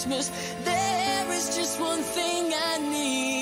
Christmas. There is just one thing I need.